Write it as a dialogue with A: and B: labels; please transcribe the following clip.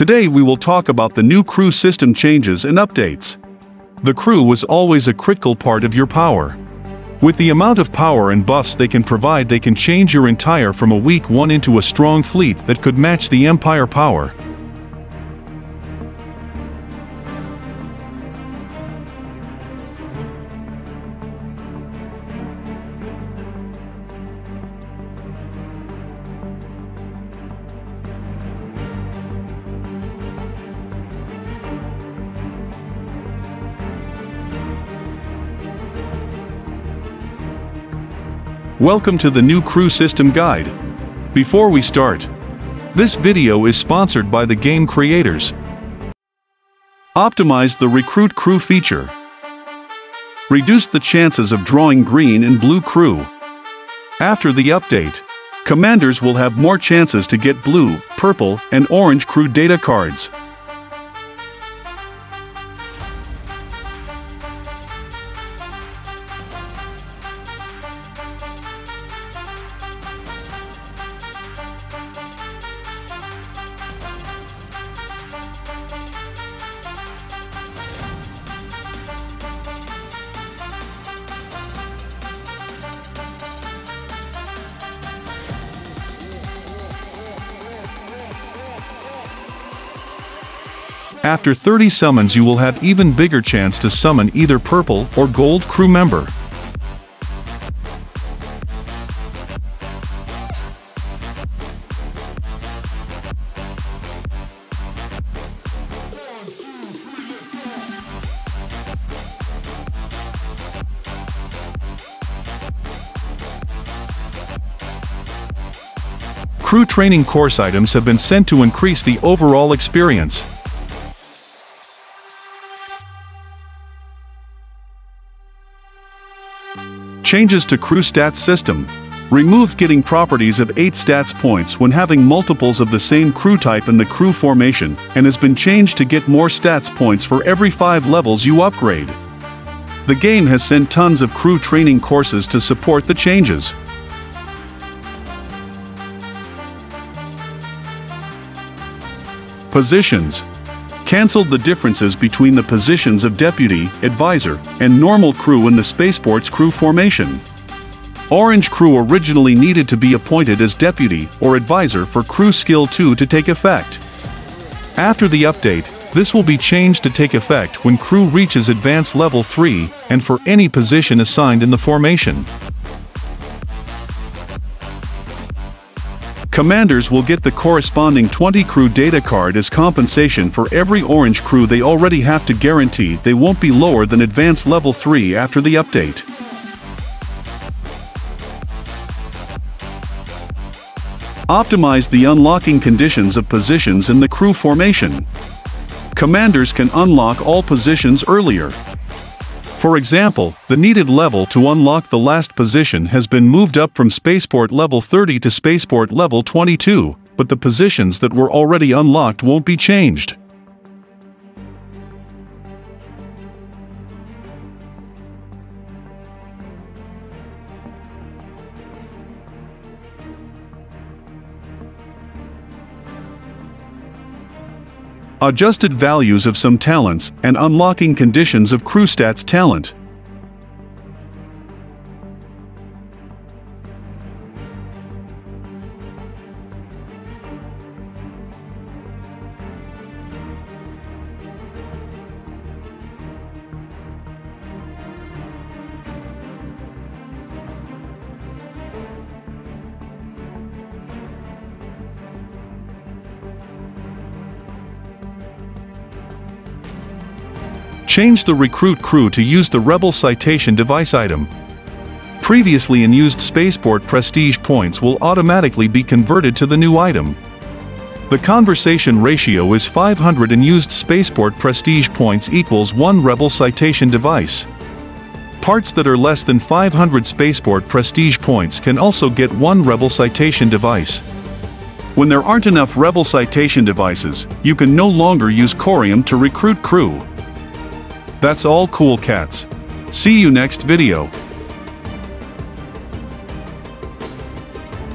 A: Today we will talk about the new crew system changes and updates. The crew was always a critical part of your power. With the amount of power and buffs they can provide they can change your entire from a weak one into a strong fleet that could match the Empire power. Welcome to the new crew system guide. Before we start, this video is sponsored by the game creators. Optimized the recruit crew feature. Reduced the chances of drawing green and blue crew. After the update, commanders will have more chances to get blue, purple, and orange crew data cards. After 30 summons you will have even bigger chance to summon either purple or gold crew member. Crew training course items have been sent to increase the overall experience. Changes to crew stats system. Removed getting properties of 8 stats points when having multiples of the same crew type in the crew formation and has been changed to get more stats points for every 5 levels you upgrade. The game has sent tons of crew training courses to support the changes. Positions cancelled the differences between the positions of deputy, advisor, and normal crew in the spaceport's crew formation. Orange crew originally needed to be appointed as deputy or advisor for crew skill 2 to take effect. After the update, this will be changed to take effect when crew reaches advanced level 3 and for any position assigned in the formation. Commanders will get the corresponding 20 crew data card as compensation for every orange crew they already have to guarantee they won't be lower than advanced level 3 after the update. Optimize the unlocking conditions of positions in the crew formation. Commanders can unlock all positions earlier, for example, the needed level to unlock the last position has been moved up from Spaceport level 30 to Spaceport level 22, but the positions that were already unlocked won't be changed. Adjusted values of some talents, and unlocking conditions of CrewStats talent. Change the recruit crew to use the Rebel Citation device item. Previously unused Spaceport Prestige points will automatically be converted to the new item. The conversation ratio is 500 and used Spaceport Prestige points equals 1 Rebel Citation device. Parts that are less than 500 Spaceport Prestige points can also get 1 Rebel Citation device. When there aren't enough Rebel Citation devices, you can no longer use Corium to recruit crew. That's all cool cats. See you next video.